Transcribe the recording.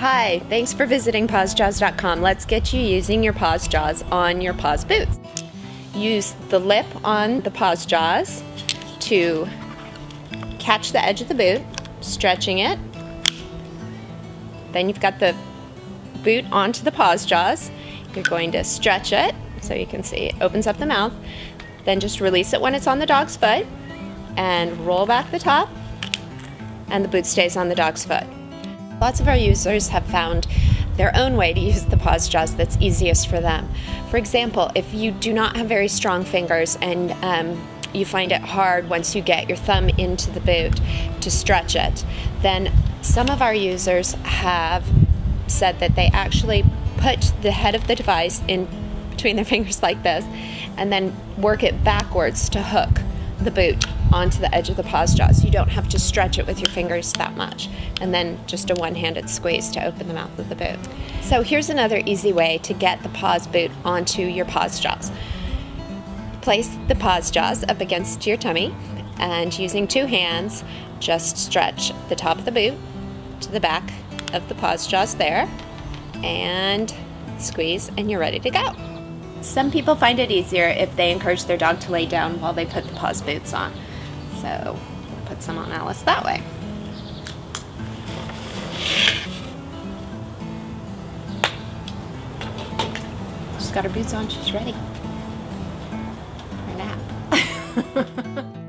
Hi, thanks for visiting pawsjawz.com. Let's get you using your Paws Jawz on your Pawz boots. Use the lip on the Paws Jawz to catch the edge of the boot, stretching it. Then you've got the boot onto the Paws Jawz. You're going to stretch it so you can see it opens up the mouth. Then just release it when it's on the dog's foot and roll back the top and the boot stays on the dog's foot. Lots of our users have found their own way to use the Paws Jawz that's easiest for them. For example, if you do not have very strong fingers and um, you find it hard once you get your thumb into the boot to stretch it, then some of our users have said that they actually put the head of the device in between their fingers like this and then work it backwards to hook the boot onto the edge of the Paws Jawz. You don't have to stretch it with your fingers that much. And then just a one-handed squeeze to open the mouth of the boot. So here's another easy way to get the Pawz boot onto your Paws Jawz. Place the Paws Jawz up against your tummy and using two hands, just stretch the top of the boot to the back of the Paws Jawz there and squeeze and you're ready to go. Some people find it easier if they encourage their dog to lay down while they put the Pawz boots on. So put some on Alice that way. She's got her boots on, she's ready for a nap.